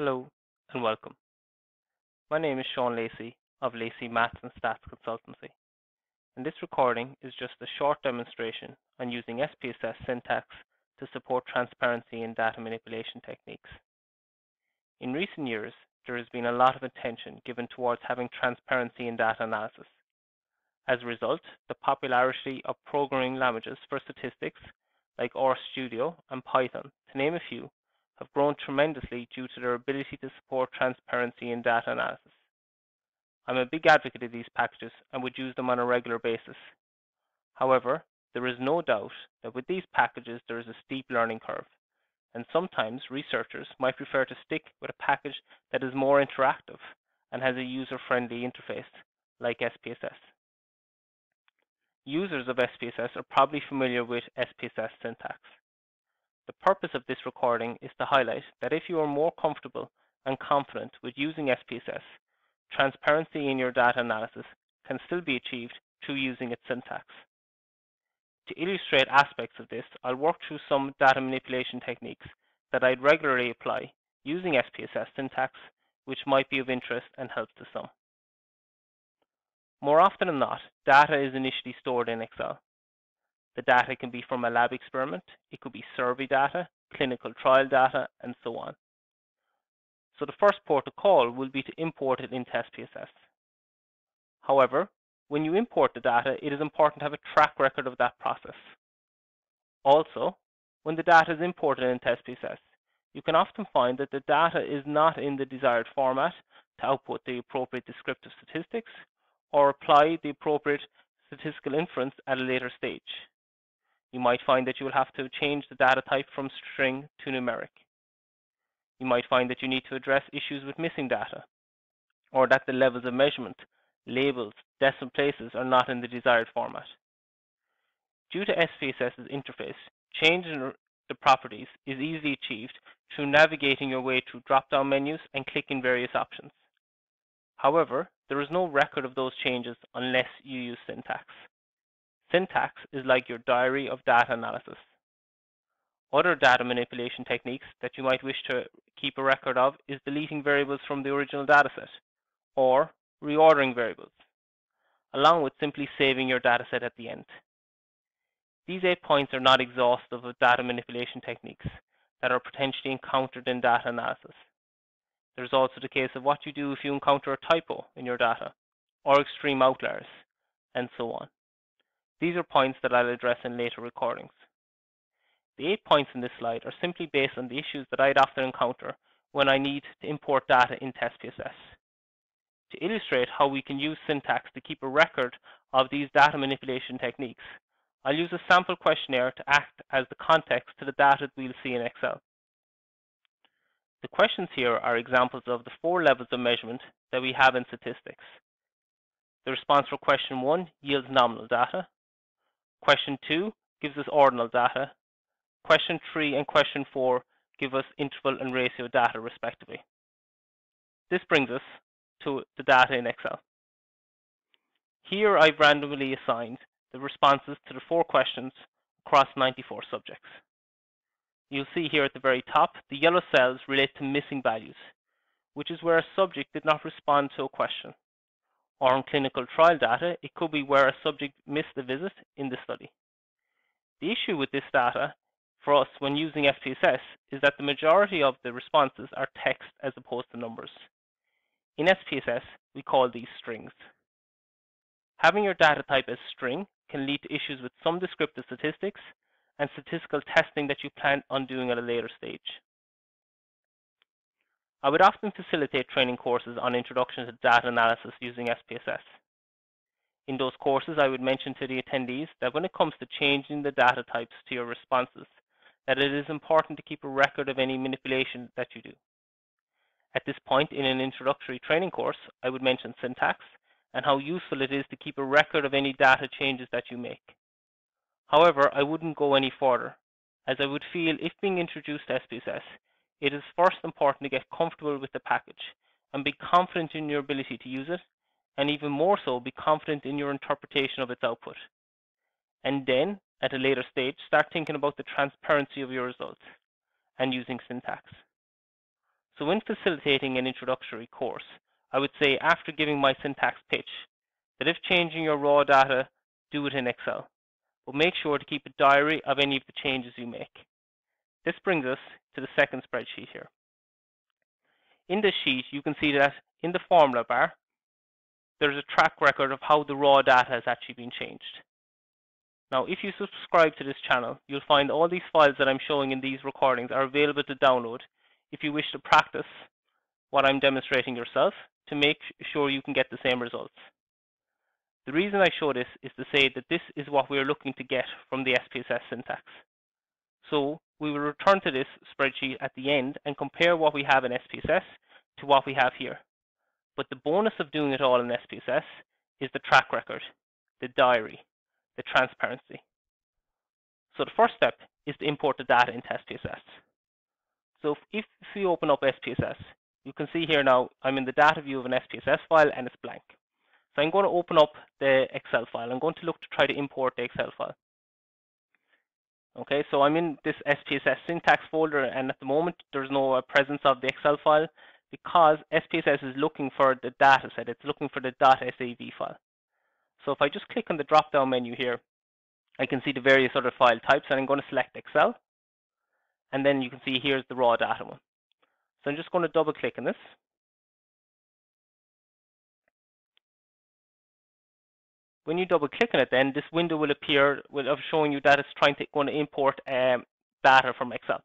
Hello and welcome. My name is Sean Lacey of Lacey Maths and Stats Consultancy, and this recording is just a short demonstration on using SPSS syntax to support transparency in data manipulation techniques. In recent years, there has been a lot of attention given towards having transparency in data analysis. As a result, the popularity of programming languages for statistics like RStudio and Python, to name a few, have grown tremendously due to their ability to support transparency in data analysis. I'm a big advocate of these packages and would use them on a regular basis. However, there is no doubt that with these packages there is a steep learning curve, and sometimes researchers might prefer to stick with a package that is more interactive and has a user-friendly interface, like SPSS. Users of SPSS are probably familiar with SPSS syntax. The purpose of this recording is to highlight that if you are more comfortable and confident with using SPSS, transparency in your data analysis can still be achieved through using its syntax. To illustrate aspects of this, I'll work through some data manipulation techniques that I'd regularly apply using SPSS syntax, which might be of interest and help to some. More often than not, data is initially stored in Excel. The data can be from a lab experiment, it could be survey data, clinical trial data, and so on. So the first port call will be to import it in SPSS. However, when you import the data, it is important to have a track record of that process. Also, when the data is imported in SPSS, you can often find that the data is not in the desired format to output the appropriate descriptive statistics or apply the appropriate statistical inference at a later stage might find that you will have to change the data type from string to numeric. You might find that you need to address issues with missing data, or that the levels of measurement, labels, decimal places are not in the desired format. Due to SPSS's interface, changing the properties is easily achieved through navigating your way through drop-down menus and clicking various options. However, there is no record of those changes unless you use syntax. Syntax is like your diary of data analysis. Other data manipulation techniques that you might wish to keep a record of is deleting variables from the original dataset or reordering variables, along with simply saving your dataset at the end. These eight points are not exhaustive of data manipulation techniques that are potentially encountered in data analysis. There's also the case of what you do if you encounter a typo in your data or extreme outliers, and so on. These are points that I'll address in later recordings. The eight points in this slide are simply based on the issues that I'd often encounter when I need to import data in SPSS. To illustrate how we can use syntax to keep a record of these data manipulation techniques, I'll use a sample questionnaire to act as the context to the data that we'll see in Excel. The questions here are examples of the four levels of measurement that we have in statistics. The response for question one yields nominal data. Question 2 gives us ordinal data. Question 3 and question 4 give us interval and ratio data respectively. This brings us to the data in Excel. Here I've randomly assigned the responses to the four questions across 94 subjects. You'll see here at the very top, the yellow cells relate to missing values, which is where a subject did not respond to a question or on clinical trial data, it could be where a subject missed a visit in the study. The issue with this data for us when using SPSS is that the majority of the responses are text as opposed to numbers. In SPSS, we call these strings. Having your data type as string can lead to issues with some descriptive statistics and statistical testing that you plan on doing at a later stage. I would often facilitate training courses on introduction to data analysis using SPSS. In those courses, I would mention to the attendees that when it comes to changing the data types to your responses, that it is important to keep a record of any manipulation that you do. At this point in an introductory training course, I would mention syntax and how useful it is to keep a record of any data changes that you make. However, I wouldn't go any further, as I would feel if being introduced to SPSS, it is first important to get comfortable with the package and be confident in your ability to use it, and even more so, be confident in your interpretation of its output. And then, at a later stage, start thinking about the transparency of your results and using syntax. So when facilitating an introductory course, I would say after giving my syntax pitch, that if changing your raw data, do it in Excel. But make sure to keep a diary of any of the changes you make. This brings us to the second spreadsheet here. In this sheet, you can see that in the formula bar, there's a track record of how the raw data has actually been changed. Now, if you subscribe to this channel, you'll find all these files that I'm showing in these recordings are available to download if you wish to practice what I'm demonstrating yourself to make sure you can get the same results. The reason I show this is to say that this is what we're looking to get from the SPSS syntax. So we will return to this spreadsheet at the end and compare what we have in SPSS to what we have here. But the bonus of doing it all in SPSS is the track record, the diary, the transparency. So the first step is to import the data into SPSS. So if, if we open up SPSS, you can see here now I'm in the data view of an SPSS file and it's blank. So I'm going to open up the Excel file. I'm going to look to try to import the Excel file. Okay, so I'm in this SPSS syntax folder and at the moment there's no uh, presence of the Excel file because SPSS is looking for the data set. It's looking for the .sav file. So if I just click on the drop down menu here, I can see the various other file types and I'm going to select Excel. And then you can see here's the raw data one. So I'm just going to double click on this. When you double click on it, then this window will appear of showing you that it's trying to going to import um, data from Excel.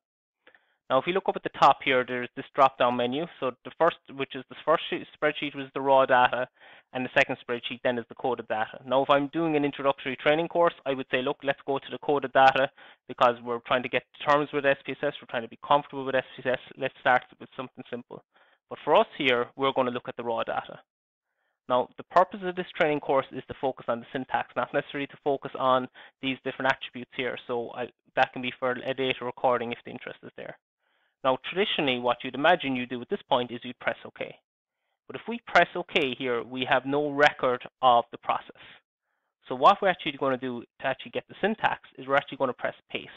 Now, if you look up at the top here, there's this drop-down menu. So the first, which is the first spreadsheet, was the raw data, and the second spreadsheet then is the coded data. Now, if I'm doing an introductory training course, I would say, look, let's go to the coded data because we're trying to get terms with SPSS. We're trying to be comfortable with SPSS. Let's start with something simple. But for us here, we're going to look at the raw data. Now, the purpose of this training course is to focus on the syntax, not necessarily to focus on these different attributes here. So I, that can be for a data recording if the interest is there. Now, traditionally, what you'd imagine you do at this point is you press OK. But if we press OK here, we have no record of the process. So what we're actually going to do to actually get the syntax is we're actually going to press paste.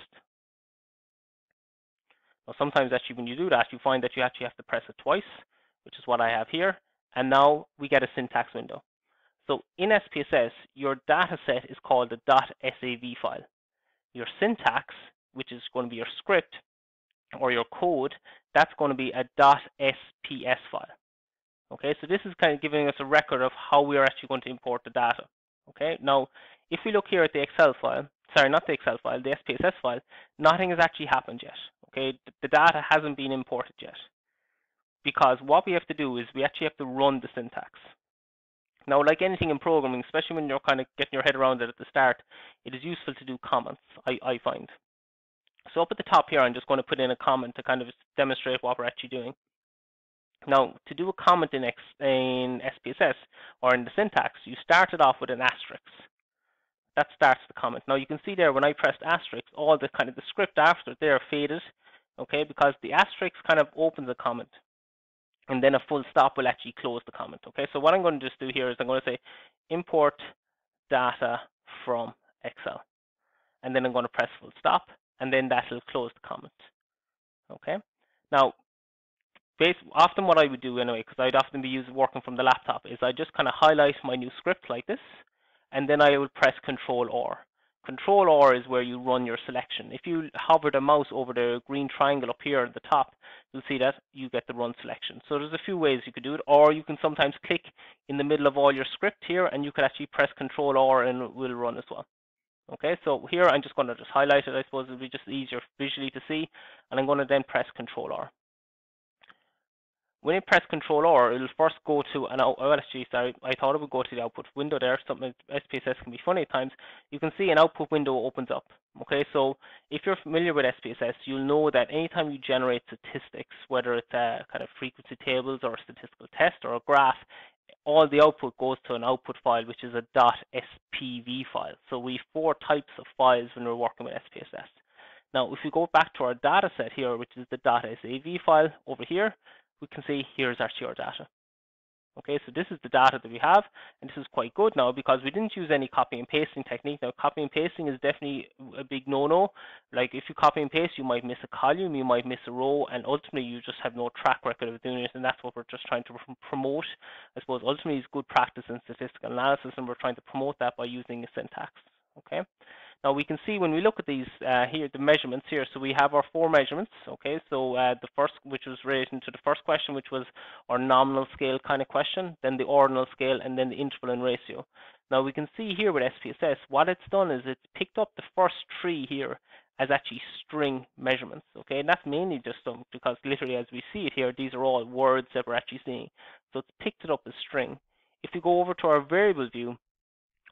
Now, sometimes actually when you do that, you find that you actually have to press it twice, which is what I have here. And now we get a syntax window. So in SPSS, your data set is called the .sav file. Your syntax, which is going to be your script or your code, that's going to be a .sps file. Okay, so this is kind of giving us a record of how we are actually going to import the data. Okay, now if we look here at the Excel file, sorry, not the Excel file, the SPSS file, nothing has actually happened yet. Okay, the data hasn't been imported yet because what we have to do is we actually have to run the syntax. Now, like anything in programming, especially when you're kind of getting your head around it at the start, it is useful to do comments, I, I find. So up at the top here, I'm just going to put in a comment to kind of demonstrate what we're actually doing. Now, to do a comment in, X, in SPSS or in the syntax, you start it off with an asterisk. That starts the comment. Now, you can see there when I pressed asterisk, all the kind of the script after there faded, okay, because the asterisk kind of opens the comment and then a full stop will actually close the comment. Okay, so what I'm going to just do here is I'm going to say import data from Excel. And then I'm going to press full stop, and then that will close the comment. Okay, now often what I would do anyway, because I'd often be working from the laptop, is I just kind of highlight my new script like this, and then I would press Control R. Control R is where you run your selection. If you hover the mouse over the green triangle up here at the top, you'll see that you get the run selection. So there's a few ways you could do it, or you can sometimes click in the middle of all your script here, and you could actually press Control R and it will run as well. Okay, so here I'm just going to just highlight it. I suppose it'll be just easier visually to see, and I'm going to then press Control R. When you press Control R, it'll first go to an out. Oh, sorry, I thought it would go to the output window there. Something SPSS can be funny at times. You can see an output window opens up. Okay, so if you're familiar with SPSS, you'll know that anytime you generate statistics, whether it's a kind of frequency tables or a statistical test or a graph, all the output goes to an output file, which is a .spv file. So we have four types of files when we're working with SPSS. Now, if we go back to our data set here, which is the .sav file over here, we can see here's our your data. Okay, so this is the data that we have, and this is quite good now because we didn't use any copy and pasting technique. Now, copy and pasting is definitely a big no-no. Like if you copy and paste, you might miss a column, you might miss a row, and ultimately you just have no track record of doing it, and that's what we're just trying to promote. I suppose ultimately is good practice in statistical analysis, and we're trying to promote that by using a syntax. Okay. Now we can see when we look at these uh, here, the measurements here, so we have our four measurements, okay, so uh, the first, which was relating to the first question, which was our nominal scale kind of question, then the ordinal scale, and then the interval and ratio. Now we can see here with SPSS, what it's done is it's picked up the first three here as actually string measurements, okay, and that's mainly just um, because literally as we see it here, these are all words that we're actually seeing, so it's picked it up as string. If we go over to our variable view,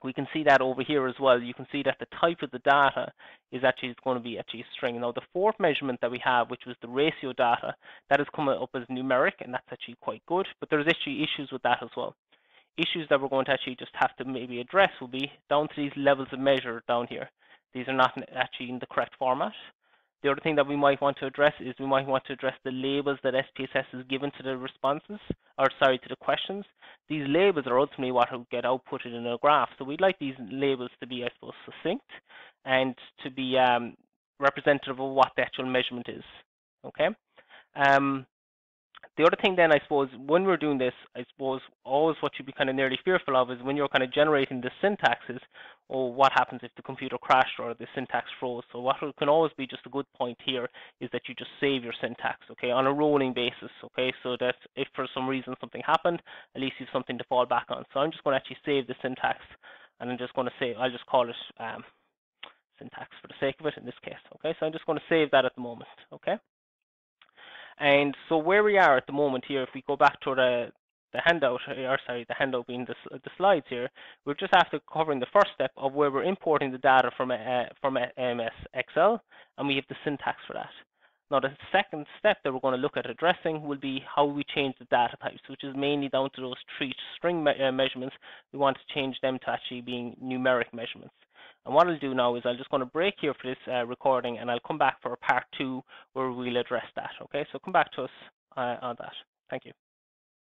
we can see that over here as well. You can see that the type of the data is actually going to be actually a string. Now, the fourth measurement that we have, which was the ratio data, that is coming up as numeric, and that's actually quite good. But there's actually issues with that as well. Issues that we're going to actually just have to maybe address will be down to these levels of measure down here. These are not actually in the correct format. The other thing that we might want to address is we might want to address the labels that SPSS has given to the responses, or sorry, to the questions. These labels are ultimately what will get outputted in a graph. So we'd like these labels to be, I suppose, succinct and to be um, representative of what the actual measurement is. Okay. Um, the other thing then, I suppose, when we're doing this, I suppose always what you'd be kind of nearly fearful of is when you're kind of generating the syntaxes, or what happens if the computer crashed or the syntax froze. So what can always be just a good point here is that you just save your syntax, okay, on a rolling basis, okay, so that if for some reason something happened, at least you have something to fall back on. So I'm just going to actually save the syntax, and I'm just going to say, I'll just call it um, syntax for the sake of it in this case, okay. So I'm just going to save that at the moment, okay. And so where we are at the moment here, if we go back to the the handout, or sorry, the handout being the, the slides here, we're just after covering the first step of where we're importing the data from uh, from AMS Excel, and we have the syntax for that. Now, the second step that we're going to look at addressing will be how we change the data types, which is mainly down to those three string me uh, measurements. We want to change them to actually being numeric measurements. And what I'll do now is I'm just going to break here for this uh, recording and I'll come back for part two where we'll address that. Okay, so come back to us uh, on that. Thank you.